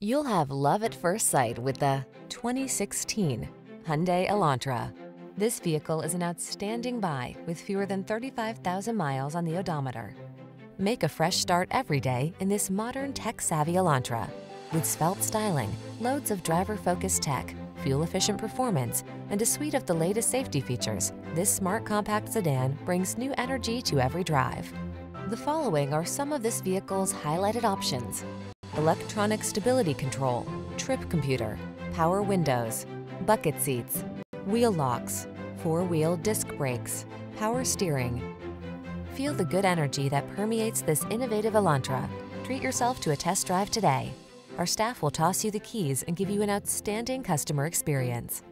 You'll have love at first sight with the 2016 Hyundai Elantra. This vehicle is an outstanding buy with fewer than 35,000 miles on the odometer. Make a fresh start every day in this modern tech-savvy Elantra. With svelte styling, loads of driver-focused tech, fuel-efficient performance, and a suite of the latest safety features, this smart compact sedan brings new energy to every drive. The following are some of this vehicle's highlighted options. Electronic stability control, trip computer, power windows, bucket seats, wheel locks, four-wheel disc brakes, power steering. Feel the good energy that permeates this innovative Elantra. Treat yourself to a test drive today. Our staff will toss you the keys and give you an outstanding customer experience.